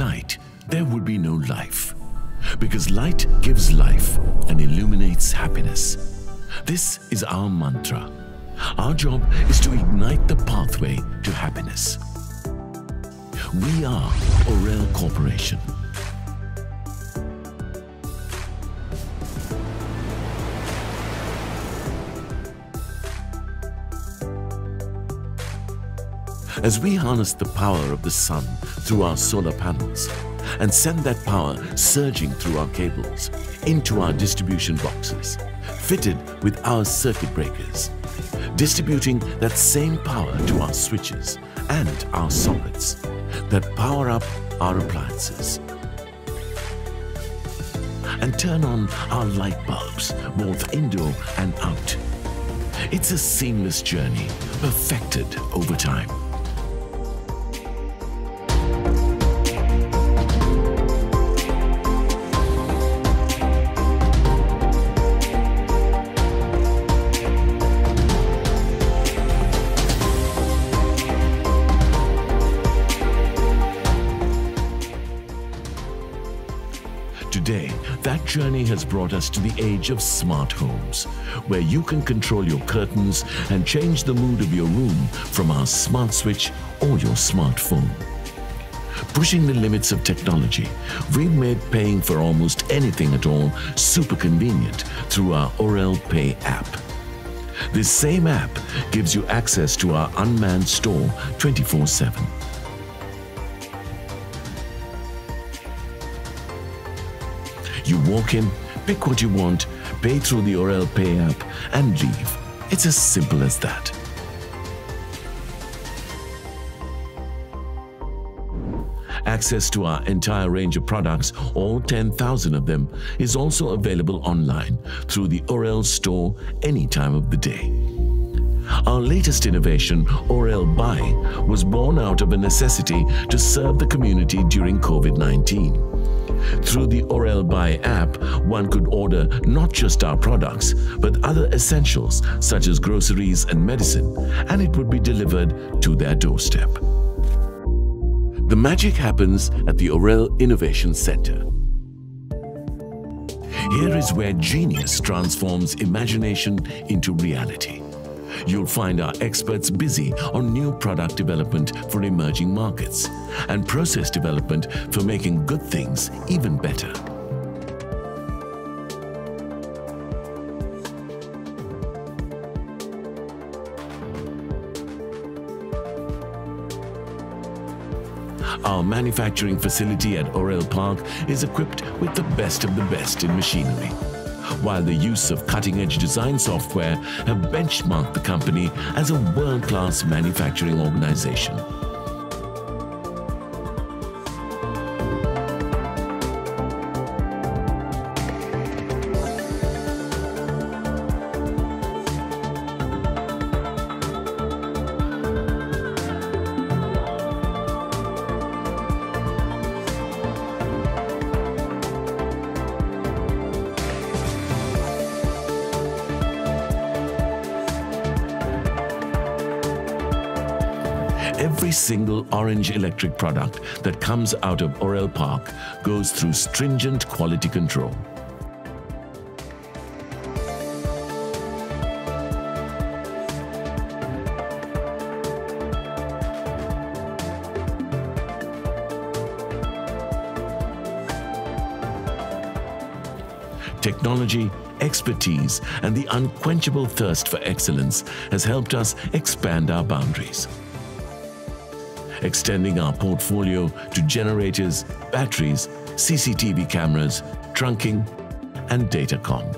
light, there would be no life. Because light gives life and illuminates happiness. This is our mantra. Our job is to ignite the pathway to happiness. We are Orel Corporation. As we harness the power of the sun through our solar panels and send that power surging through our cables into our distribution boxes, fitted with our circuit breakers, distributing that same power to our switches and our sockets that power up our appliances and turn on our light bulbs both indoor and out. It's a seamless journey perfected over time. Today, that journey has brought us to the age of smart homes, where you can control your curtains and change the mood of your room from our smart switch or your smartphone. Pushing the limits of technology, we've made paying for almost anything at all super convenient through our Orel Pay app. This same app gives you access to our unmanned store 24 7. You walk in, pick what you want, pay through the Orel Pay app, and leave. It's as simple as that. Access to our entire range of products, all 10,000 of them, is also available online through the Orel store any time of the day. Our latest innovation, Orel Buy, was born out of a necessity to serve the community during COVID 19. Through the Orel Buy app, one could order not just our products, but other essentials such as groceries and medicine, and it would be delivered to their doorstep. The magic happens at the Orel Innovation Center. Here is where genius transforms imagination into reality. You'll find our experts busy on new product development for emerging markets and process development for making good things even better. Our manufacturing facility at Orel Park is equipped with the best of the best in machinery while the use of cutting-edge design software have benchmarked the company as a world-class manufacturing organization. Every single Orange Electric product that comes out of Orel Park goes through stringent quality control. Technology, expertise, and the unquenchable thirst for excellence has helped us expand our boundaries extending our portfolio to generators, batteries, CCTV cameras, trunking, and datacom.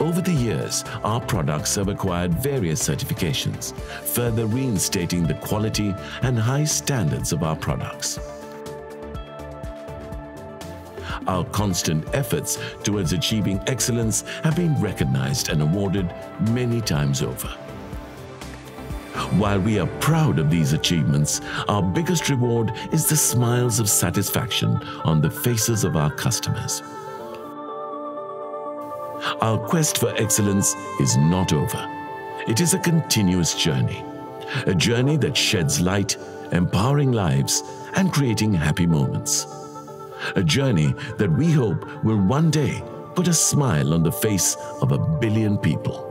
Over the years, our products have acquired various certifications, further reinstating the quality and high standards of our products. Our constant efforts towards achieving excellence have been recognized and awarded many times over. While we are proud of these achievements, our biggest reward is the smiles of satisfaction on the faces of our customers. Our quest for excellence is not over. It is a continuous journey. A journey that sheds light, empowering lives, and creating happy moments. A journey that we hope will one day put a smile on the face of a billion people.